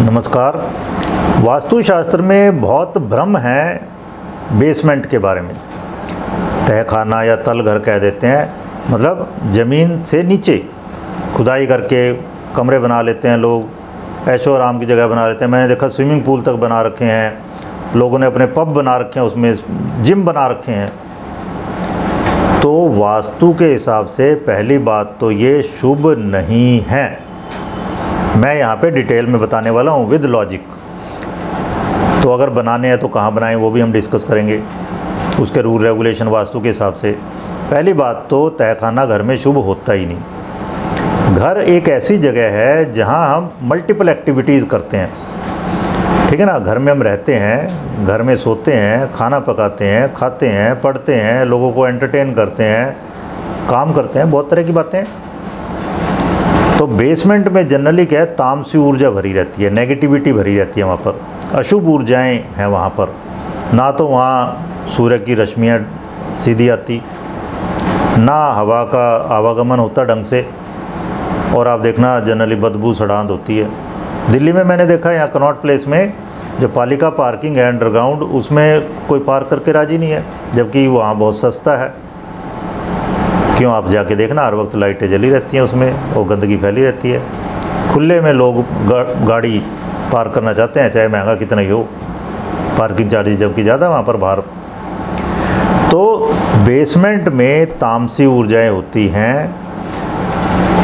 नमस्कार। वास्तुशास्त्र में बहुत भ्रम है बेसमेंट के बारे में। तहखाना या तल घर कह देते हैं मतलब ज़मीन से नीचे। खुदाई करके कमरे बना लेते हैं लोग, ऐशो आराम की जगह बना लेते हैं। मैंने देखा स्विमिंग पूल तक बना रखे हैं, लोगों ने अपने पब बना रखे हैं, उसमें जिम बना रखे हैं। तो वास्तु के हिसाब से पहली बात तो ये शुभ नहीं है। मैं यहाँ पे डिटेल में बताने वाला हूँ विद लॉजिक तो अगर बनाने हैं तो कहाँ बनाएँ, वो भी हम डिस्कस करेंगे। उसके रूल रेगुलेशन वास्तु के हिसाब से। पहली बात तो तहखाना घर में शुभ होता ही नहीं। घर एक ऐसी जगह है जहाँ हम मल्टीपल एक्टिविटीज़ करते हैं। ठीक है ना? घर में हम रहते हैं, घर में सोते हैं, खाना पकाते हैं, खाते हैं, पढ़ते हैं, लोगों को एंटरटेन करते हैं, काम करते हैं, बहुत तरह की बातें। तो बेसमेंट में जनरली क्या है, तामसी ऊर्जा भरी रहती है नेगेटिविटी भरी रहती है वहाँ पर। अशुभ ऊर्जाएँ हैं वहाँ पर। ना तो वहाँ सूर्य की रश्मियाँ सीधी आती, ना हवा का आवागमन होता ढंग से, और आप देखना जनरली बदबू सड़ांत होती है। दिल्ली में मैंने देखा यहाँ कनॉट प्लेस में जो पालिका पार्किंग है अंडरग्राउंड उसमें कोई पार्क करके राज़ी नहीं है, जबकि वहाँ बहुत सस्ता है। क्यों आप जाके देखना? हर वक्त लाइटें जली रहती हैं उसमें और गंदगी फैली रहती है। खुले में लोग गा, गाड़ी पार्क करना चाहते हैं चाहे महँगा कितना ही हो। पार्किंग चार्जेस जबकि ज़्यादा वहाँ पर बाहर। तो बेसमेंट में तामसी ऊर्जाएँ होती हैं।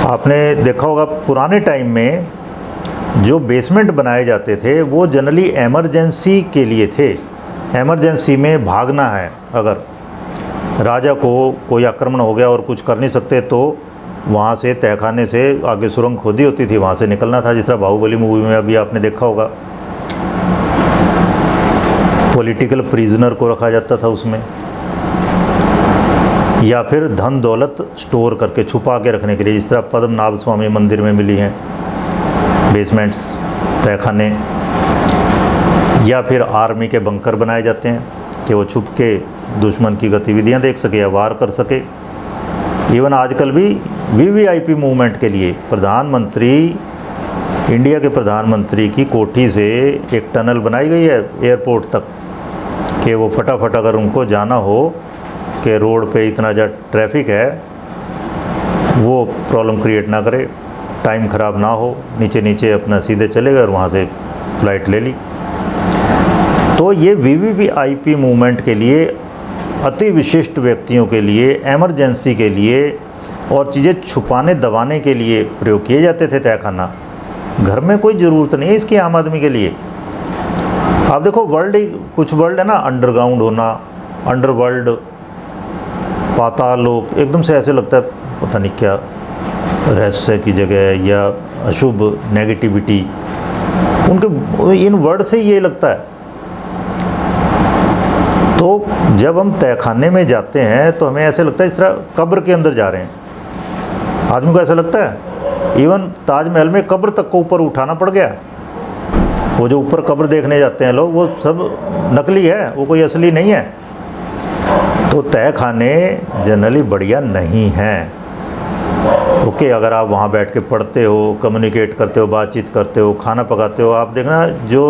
आपने देखा होगा पुराने टाइम में जो बेसमेंट बनाए जाते थे वो जनरली एमरजेंसी के लिए थे। एमरजेंसी में भागना है अगर राजा को कोई आक्रमण हो गया और कुछ कर नहीं सकते तो वहाँ से तहखाने से आगे सुरंग खोदी होती थी। वहाँ से निकलना था, जिस तरह बाहुबली मूवी में अभी आपने देखा होगा। पॉलिटिकल प्रिजनर को रखा जाता था उसमें। या फिर धन दौलत स्टोर करके छुपा के रखने के लिए, जिस तरह पद्मनाभ स्वामी मंदिर में मिली हैं बेसमेंट्स तहखाने। या फिर आर्मी के बंकर बनाए जाते हैं। कि वो छुप के दुश्मन की गतिविधियाँ देख सके या वार कर सके। इवन आजकल भी वीवीआईपी मूवमेंट के लिए प्रधानमंत्री इंडिया के प्रधानमंत्री की कोठी से एक टनल बनाई गई है एयरपोर्ट तक कि वो फटाफट अगर उनको जाना हो कि रोड पे इतना ज़्यादा ट्रैफ़िक है, वो प्रॉब्लम क्रिएट ना करे। टाइम ख़राब ना हो नीचे नीचे अपना सीधे चले गए और वहाँ से फ़्लाइट ले ली। तो ये वी मूवमेंट के लिए, अति विशिष्ट व्यक्तियों के लिए एमरजेंसी के लिए और चीज़ें छुपाने, दबाने के लिए प्रयोग किए जाते थे तहखाना। घर में कोई ज़रूरत नहीं है इसकी आम आदमी के लिए। आप देखो वर्ल्ड कुछ वर्ल्ड है ना अंडरग्राउंड होना अंडरवर्ल्ड पाताल लोक एकदम से ऐसे लगता है, पता नहीं क्या रहस्य की जगह या अशुभ नेगेटिविटी उनके, इन वर्ड से ये लगता है। तो जब हम तहखाने में जाते हैं तो हमें ऐसे लगता है इस तरह कब्र के अंदर जा रहे हैं। आदमी को ऐसा लगता है? इवन ताजमहल में कब्र तक को ऊपर उठाना पड़ गया। वो जो ऊपर कब्र देखने जाते हैं लोग, वो सब नकली है, वो कोई असली नहीं है। तो तहखाने जनरली बढ़िया नहीं हैं। ओके, अगर आप वहाँ बैठ के पढ़ते हो कम्युनिकेट करते हो, बातचीत करते हो, खाना पकाते हो, आप देखना जो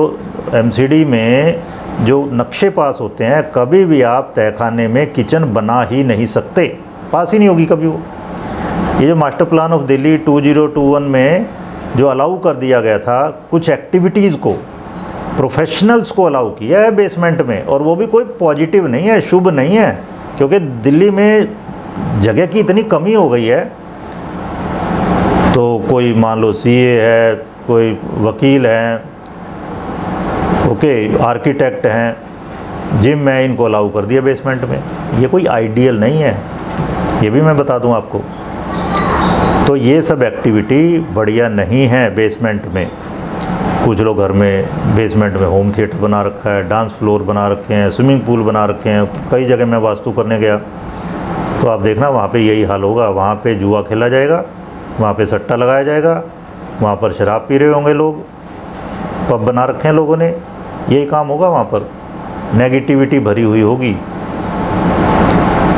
एमसीडी में जो नक्शे पास होते हैं, कभी भी आप तहखाने में किचन बना ही नहीं सकते। पास ही नहीं होगी कभी वो। ये जो मास्टर प्लान ऑफ़ दिल्ली 2021 में जो अलाउ कर दिया गया था, कुछ एक्टिविटीज़ को, प्रोफेशनल्स को अलाउ किया है बेसमेंट में, और वो भी कोई पॉजिटिव नहीं है, शुभ नहीं है, क्योंकि दिल्ली में जगह की इतनी कमी हो गई है। तो कोई मान लो सीए है, कोई वकील हैं ओके आर्किटेक्ट हैं जिम में इनको अलाउ कर दिया बेसमेंट में। ये कोई आइडियल नहीं है। ये भी मैं बता दूँ आपको। तो ये सब एक्टिविटी बढ़िया नहीं है बेसमेंट में। कुछ लोग घर में बेसमेंट में होम थिएटर बना रखा है डांस फ्लोर बना रखे हैं स्विमिंग पूल बना रखे हैं, कई जगह मैं वास्तु करने गया। तो आप देखना, वहाँ पे यही हाल होगा। वहाँ पे जुआ खेला जाएगा, वहाँ पे सट्टा लगाया जाएगा, वहाँ पर शराब पी रहे होंगे लोग। पब बना रखे हैं लोगों ने। यही काम होगा वहाँ पर। नेगेटिविटी भरी हुई होगी।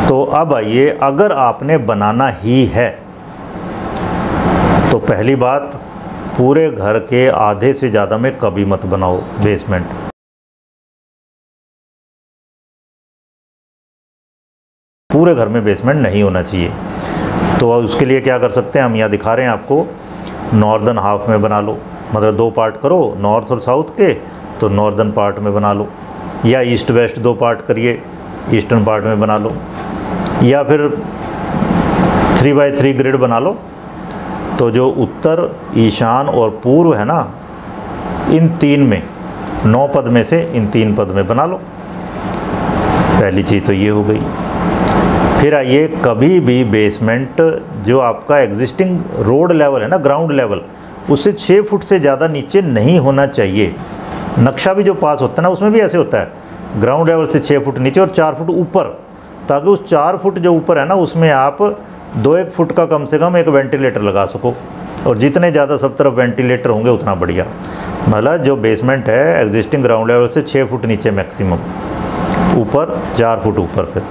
तो अब आइए, अगर आपने बनाना ही है तो पहली बात, पूरे घर के आधे से ज़्यादा में कभी मत बनाओ बेसमेंट पूरे घर में बेसमेंट नहीं होना चाहिए। तो उसके लिए क्या कर सकते हैं? हम यहाँ दिखा रहे हैं आपको। नॉर्दर्न हाफ़ में बना लो। मतलब दो पार्ट करो, नॉर्थ और साउथ के तो नॉर्दर्न पार्ट में बना लो, या ईस्ट वेस्ट दो पार्ट करिए, ईस्टर्न पार्ट में बना लो, या फिर थ्री बाई थ्री ग्रिड बना लो। तो जो उत्तर, ईशान और पूर्व है ना, इन तीन में, नौ पद में से इन तीन पद में बना लो। पहली चीज़ तो ये हो गई। फिर आइए कभी भी बेसमेंट जो आपका एग्जिस्टिंग रोड लेवल है ना ग्राउंड लेवल उससे छः फुट से ज़्यादा नीचे नहीं होना चाहिए। नक्शा भी जो पास होता है ना, उसमें भी ऐसे होता है। ग्राउंड लेवल से छः फुट नीचे और चार फुट ऊपर, ताकि उस चार फुट जो ऊपर है ना, उसमें आप दो एक फुट का कम से कम एक वेंटिलेटर लगा सको। और जितने ज़्यादा सब तरफ़ वेंटिलेटर होंगे, उतना बढ़िया। मतलब जो बेसमेंट है एग्जिस्टिंग ग्राउंड लेवल से छः फुट नीचे मैक्सिमम ऊपर, चार फुट ऊपर फिर।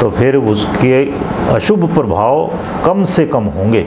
तो फिर उसके अशुभ प्रभाव कम से कम होंगे।